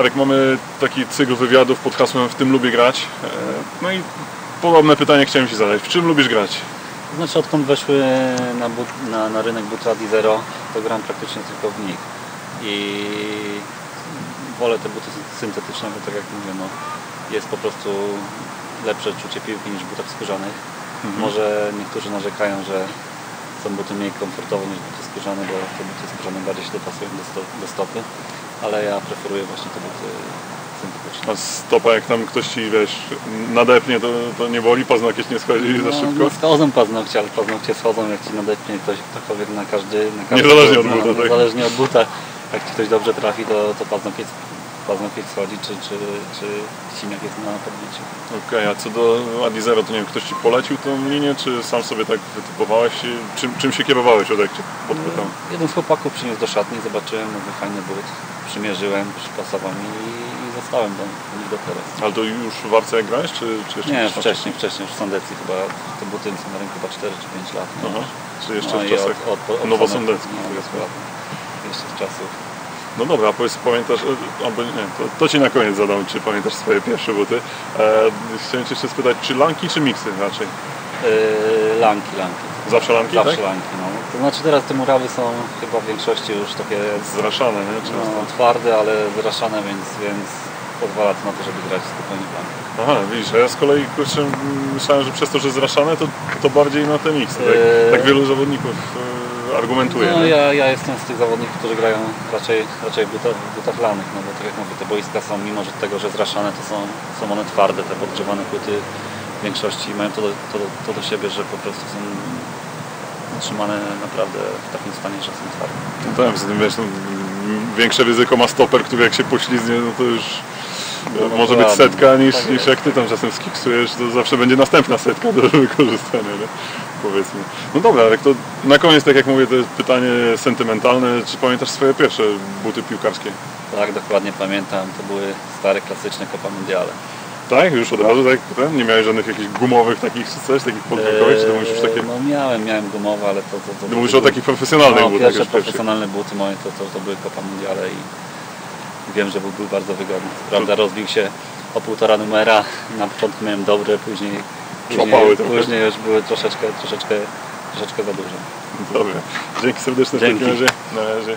Arek, mamy taki cykl wywiadów pod hasłem W tym lubię grać. E, No i podobne pytanie chciałem Ci zadać. W czym lubisz grać? Znaczy odkąd weszły na, but, na, na rynek buty Zero, to gram praktycznie tylko w nich. I wolę te buty syntetyczne, bo tak jak mówię, no, jest po prostu lepsze czucie piłki niż w butach skórzanych. Może niektórzy narzekają, że są buty mniej komfortowe niż buty skórzane, bo te buty skórzane bardziej się dopasują do, sto, do stopy, ale ja preferuję właśnie te buty syntetyczne. A stopa, jak tam ktoś Ci, wiesz, nadepnie, to, to nie boli? Paznokieć nie schodzi za szybko? No, schodzą paznokcie, ale paznokcie schodzą, jak Ci nadepnie ktoś, ktokolwiek na każdy... Na każdy Niezależnie od no, buta, tak? Niezależnie od buta. Jak Ci ktoś dobrze trafi, to, to paznokieć, paznokieć schodzi, czy, czy, czy siniak jest na podbiciu. Okej, a co do Adizero, to nie wiem, ktoś Ci polecił tą linię, czy sam sobie tak wytypowałeś? Czym, czym się kierowałeś, od jak Cię podpytam? Jeden z chłopaków przyniósł do szatni, zobaczyłem, mówię, fajny but, przymierzyłem, przypasował mi i, zostałem do nich do teraz. Ale to już w Arce grałeś, czy, czy jeszcze Nie, wcześniej, wcześniej, w Sandecji chyba, te buty są na rynku chyba 4 czy 5 lat. Aha, czy jeszcze No w czasach od, od, od, od nowosądeckich, No. Jeszcze z czasów. No dobra, a powiedz, pamiętasz, e, albo nie, to, to Ci na koniec zadam, czy pamiętasz swoje pierwsze buty. E, chciałem Cię jeszcze spytać, czy lanki, czy miksy raczej? Yy, lanki, lanki. Zawsze lanki, Zawsze tak? lanki, no. To znaczy teraz te murawy są chyba w większości już takie Zraszane, nie? Często. no, twarde, ale zraszane, więc, więc pozwala to na to, żeby grać spokojnie w lankach. Aha, widzisz, a ja z kolei kurczę, myślałem, że przez to, że zraszane, to, to bardziej na te miksy. Tak, Eee. tak wielu zawodników e, argumentuje. No ja, ja jestem z tych zawodników, którzy grają raczej, raczej w, butach, w butach lanych, no bo tak jak mówię, te boiska są, mimo że tego, że zraszane, to są, są one twarde, te podgrzewane płyty w większości mają to do, to, to do siebie, że po prostu są trzymane naprawdę w takim stanie, że są twarde. No tak, poza tym wiesz, no, większe ryzyko ma stoper, który jak się poślizgnie, no to już e, No, może być setka niż, Tak niż jak ty tam czasem skiksujesz, to zawsze będzie następna setka do wykorzystania, nie? Powiedzmy. No dobra, jak to na koniec, tak jak mówię, to jest pytanie sentymentalne, czy pamiętasz swoje pierwsze buty piłkarskie? Tak, dokładnie pamiętam, to były stare, klasyczne Copa Mundiale. Tak? Już od razu tak? Ten? Nie miałeś żadnych jakichś gumowych takich czy coś, takich podwórkowych, czy to mówisz już takie... Eee, No miałem, miałem gumowe, ale to... to, to, Ty mówisz o takich profesjonalnych no, butach pierwsze profesjonalne buty moje to, to, to były Copa Mundiale i wiem, że był, był bardzo wygodny. Prawda, rozbił się o półtora numera, na początku miałem dobre, później, Złapały później, trochę. później już były troszeczkę, troszeczkę, troszeczkę za duże. Dobra. Dzięki serdeczne w Dzięki. takim razie. Na razie.